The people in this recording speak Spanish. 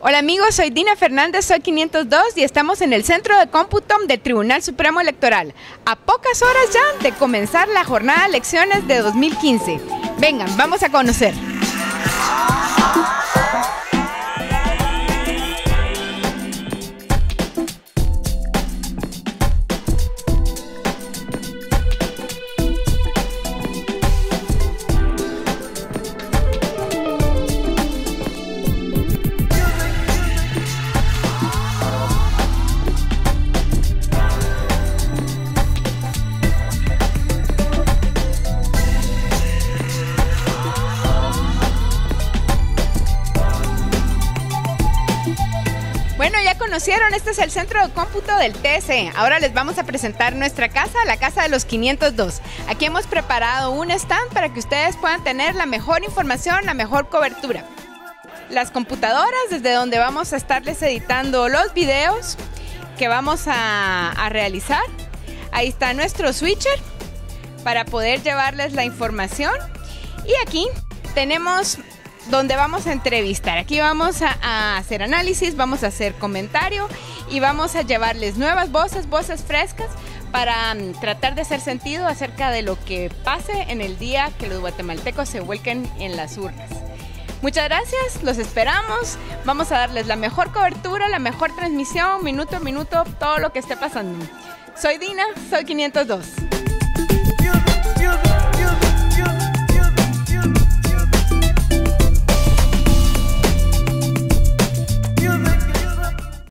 Hola amigos, soy Dina Fernández, soy 502 y estamos en el centro de cómputo del Tribunal Supremo Electoral, a pocas horas ya de comenzar la jornada de elecciones de 2015. Vengan, vamos a conocer. Bueno, ya conocieron, este es el centro de cómputo del TSE. Ahora les vamos a presentar nuestra casa, la casa de los 502. Aquí hemos preparado un stand para que ustedes puedan tener la mejor información, la mejor cobertura. Las computadoras desde donde vamos a estarles editando los videos que vamos a, a realizar. Ahí está nuestro switcher para poder llevarles la información. Y aquí tenemos donde vamos a entrevistar. Aquí vamos a, hacer análisis, vamos a hacer comentario y vamos a llevarles nuevas voces, voces frescas para um, tratar de hacer sentido acerca de lo que pase en el día que los guatemaltecos se vuelquen en las urnas. Muchas gracias, los esperamos. Vamos a darles la mejor cobertura, la mejor transmisión, minuto a minuto, todo lo que esté pasando. Soy Dina, soy 502.